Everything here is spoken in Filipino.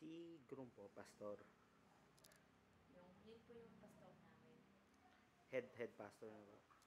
Si groom po, pastor. Yung, yun po yung pastor namin. Head, head pastor na ba?